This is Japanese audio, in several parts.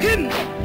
Him!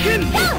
Lincoln!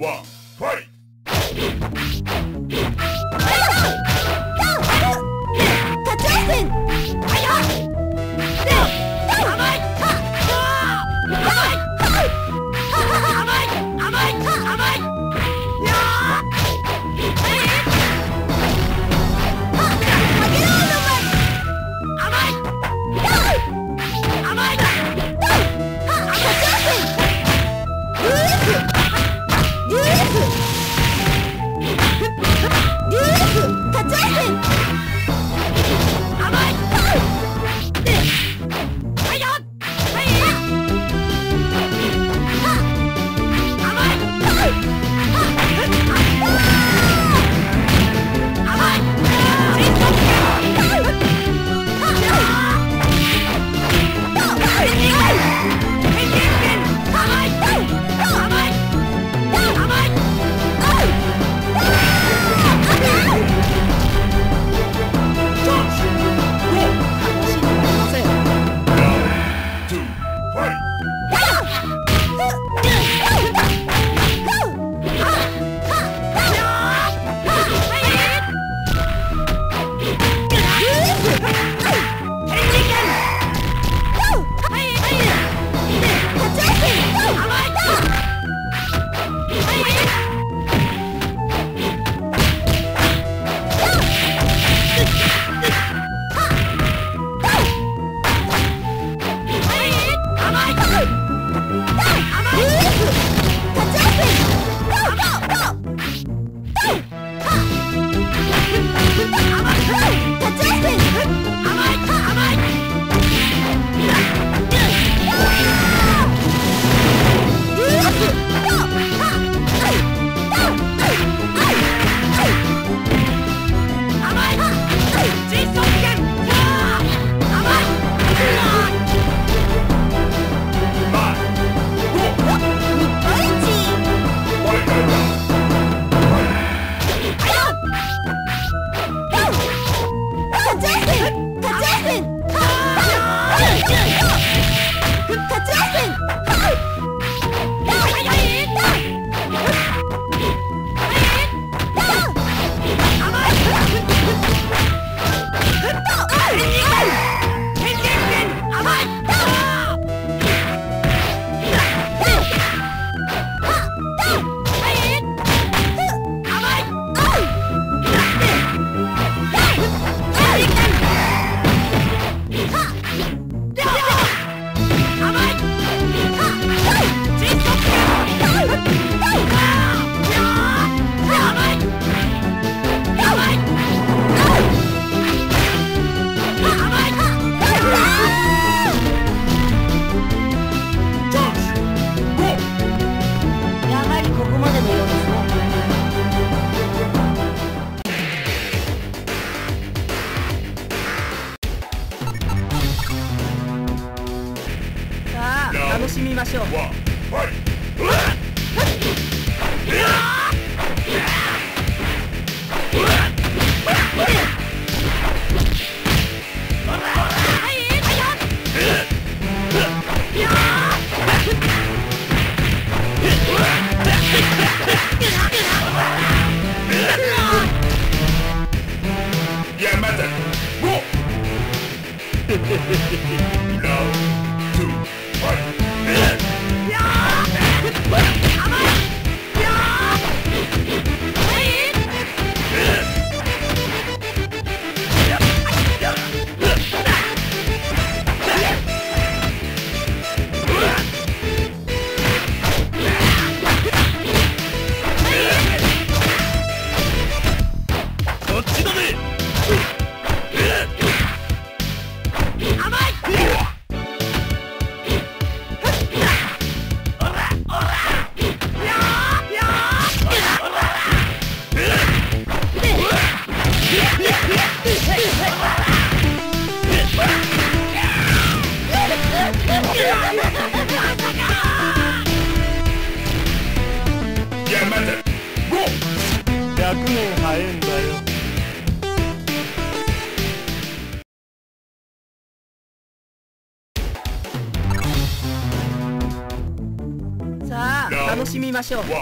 し楽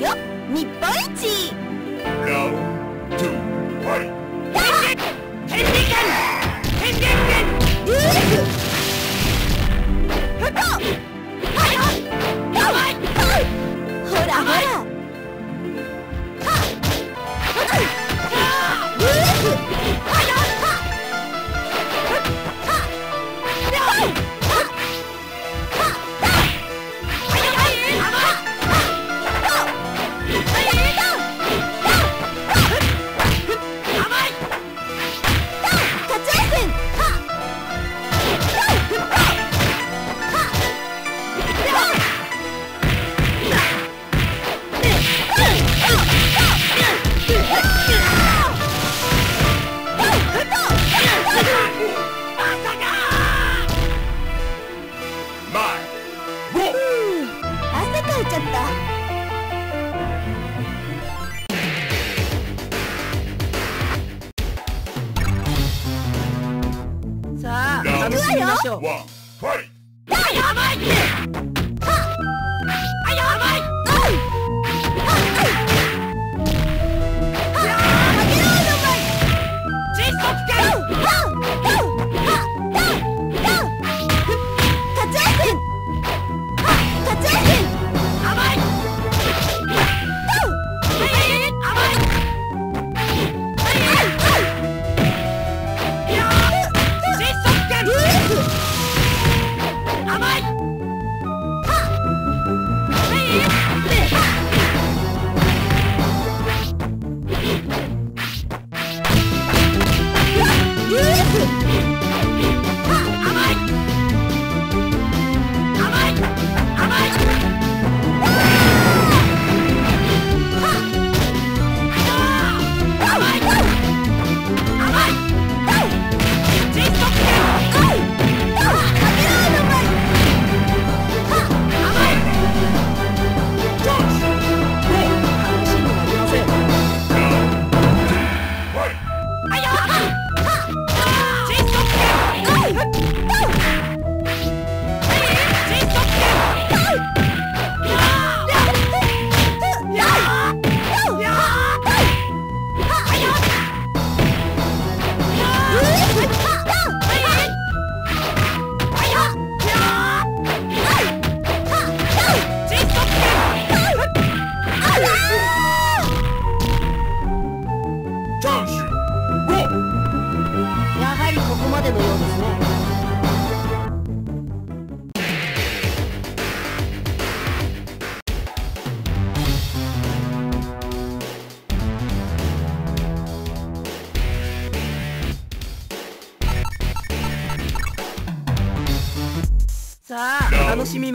よ。日本一。フ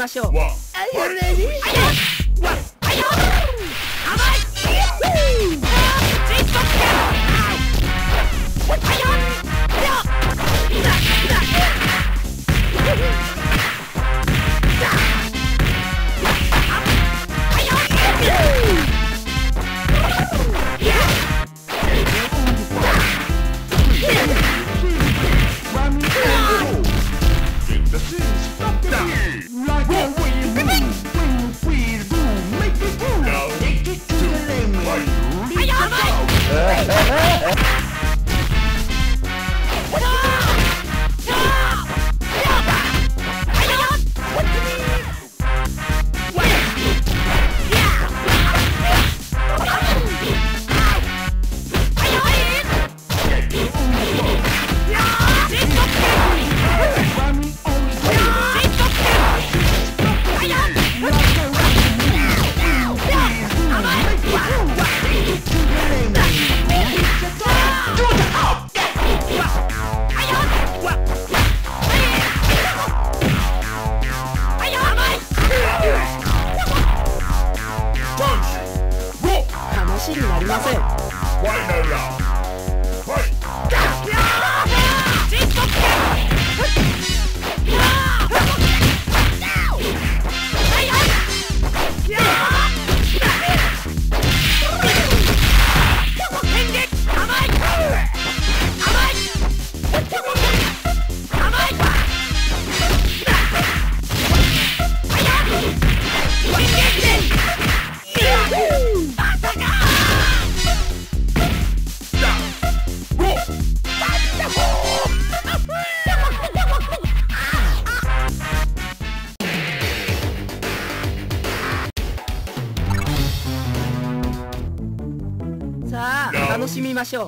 ましょう。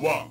し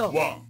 楽し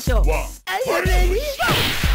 ましょう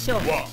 ましょう。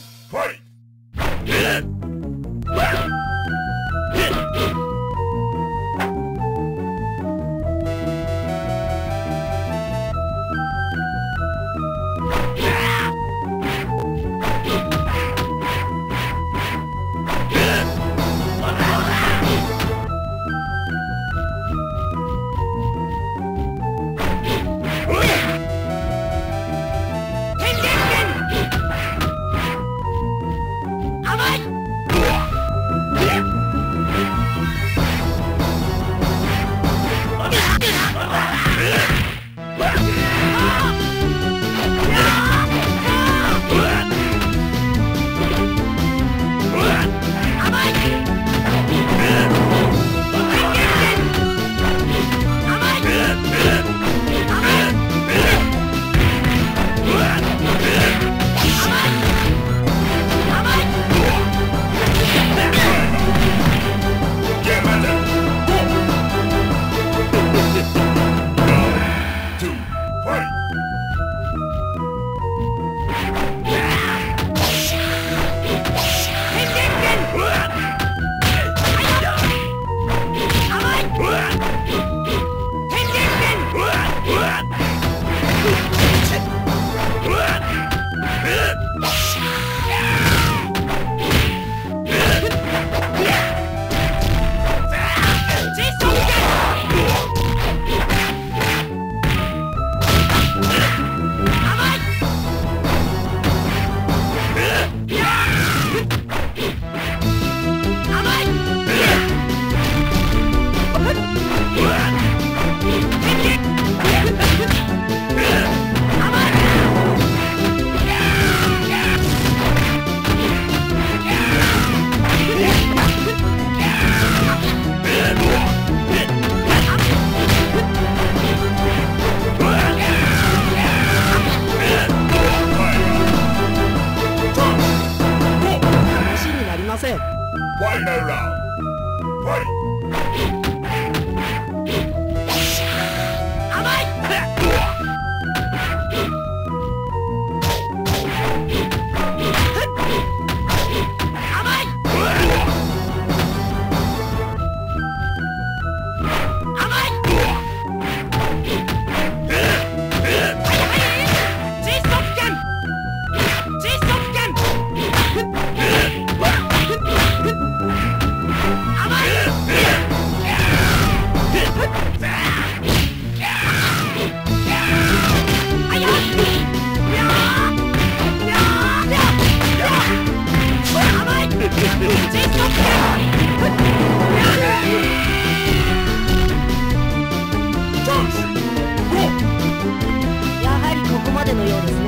やはりここまでのようですね。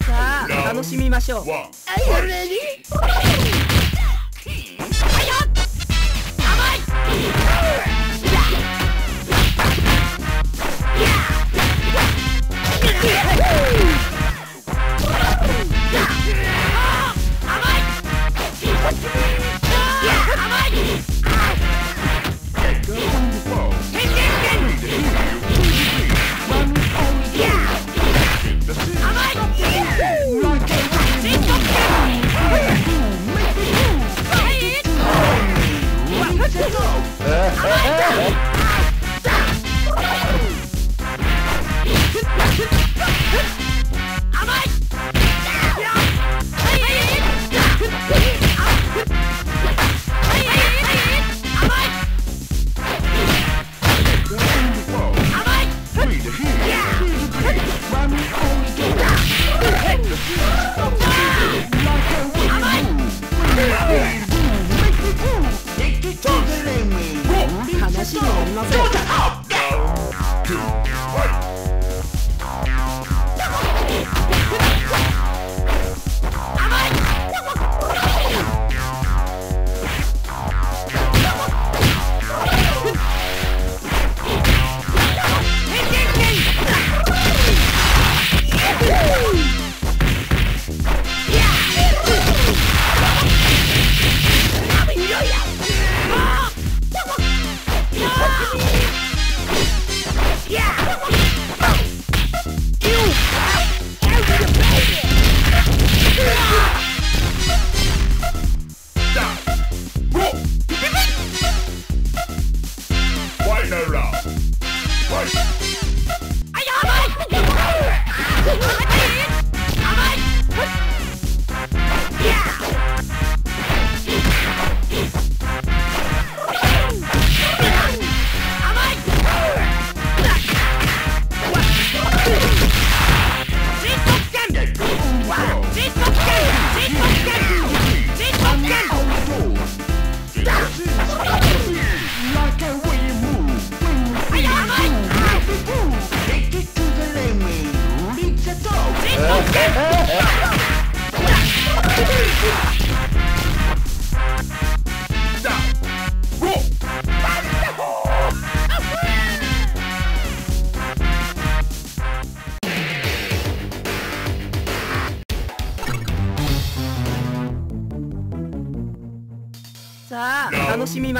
さあ楽しみましょう。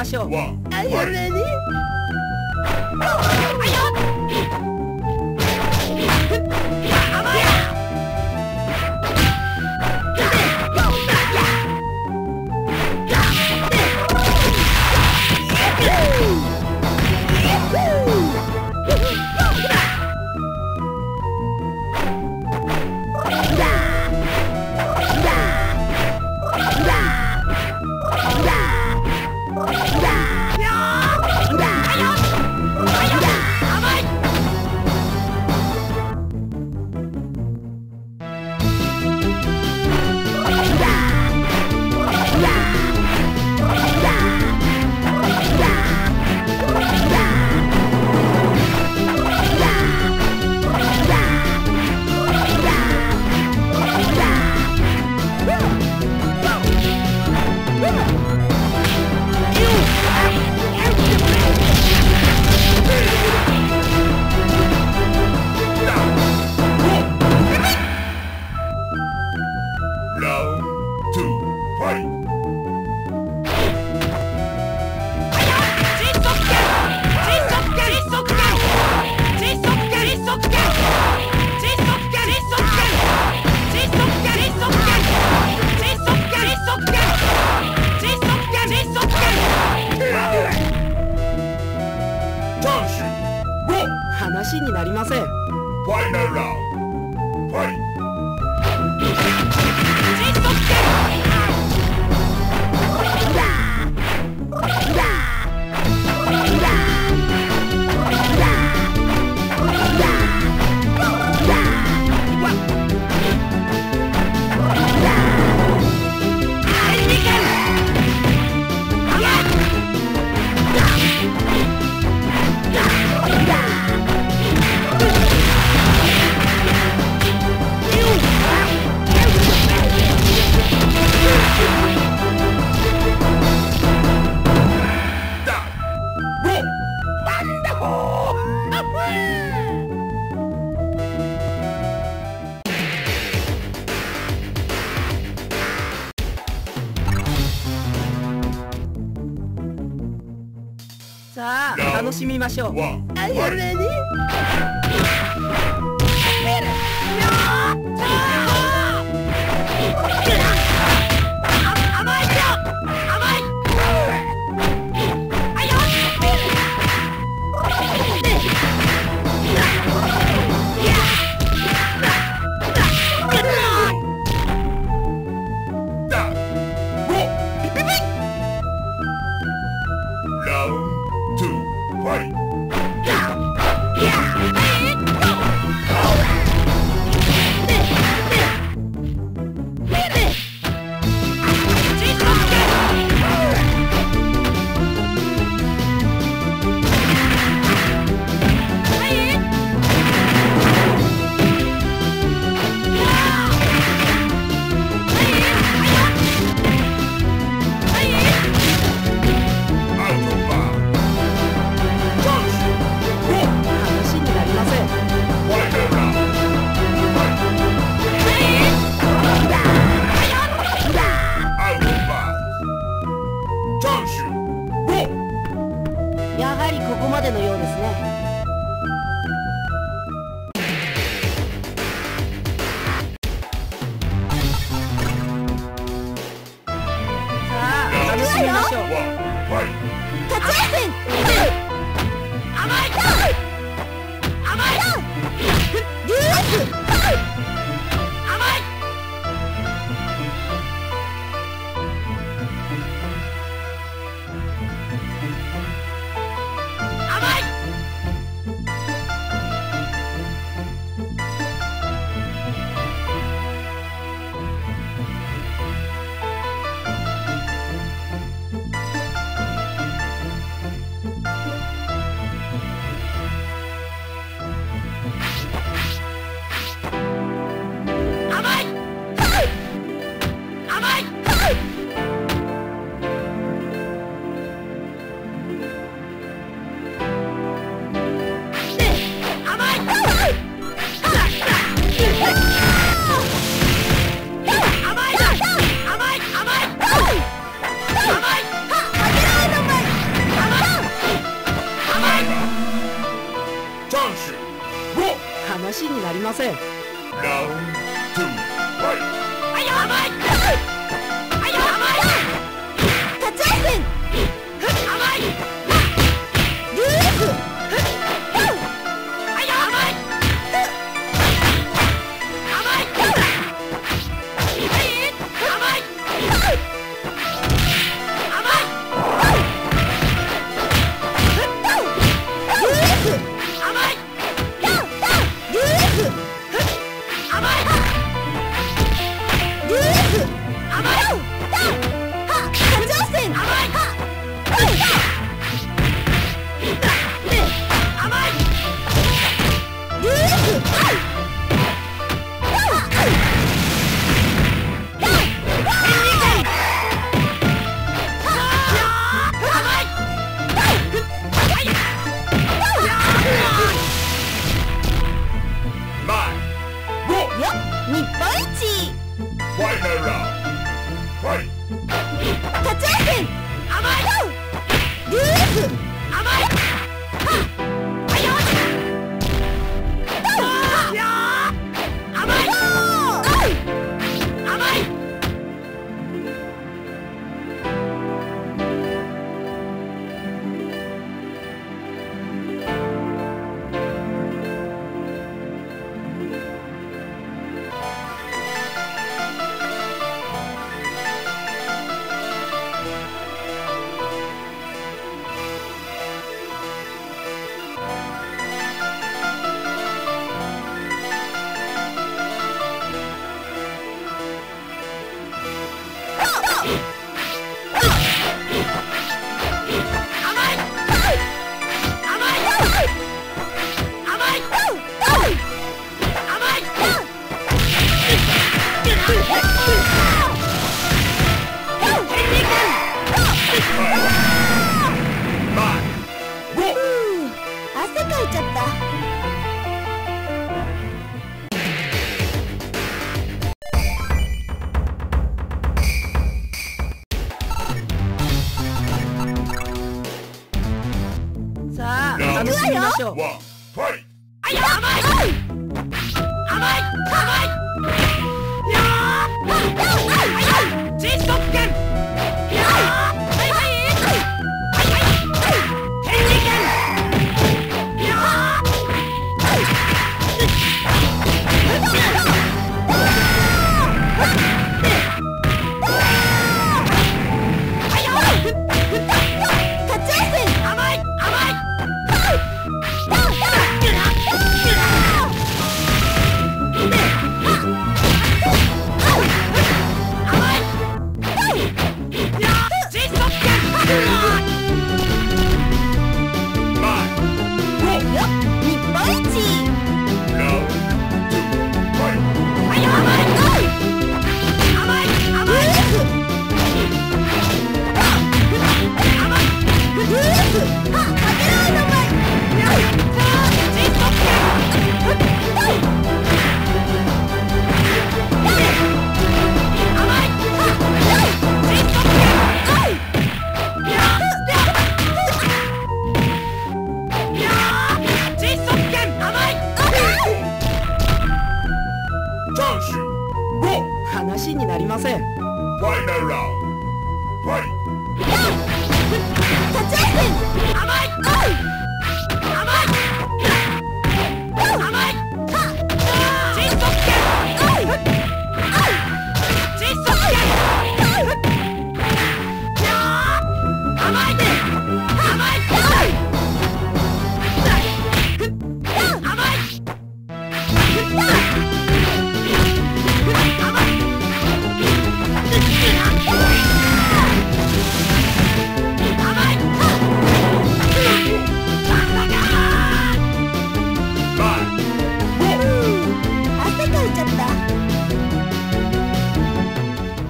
秀。さあ楽しみましょう。